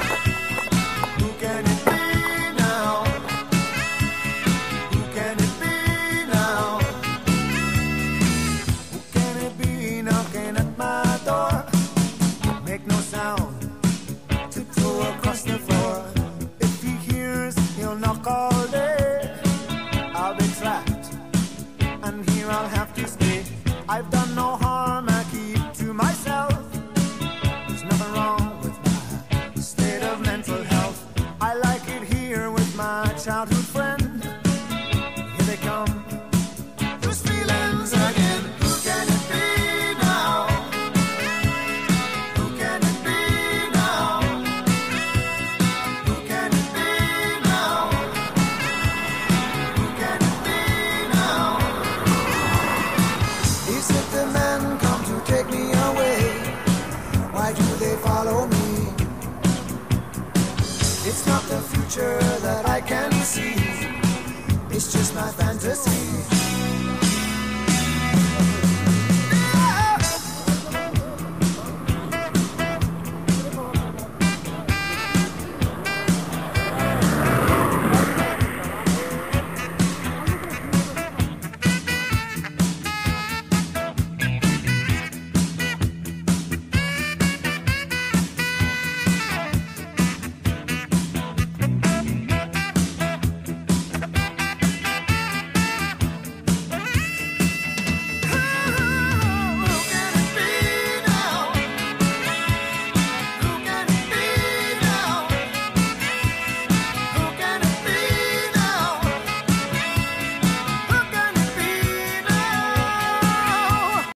Thank you. That I can see. It's just my fantasy.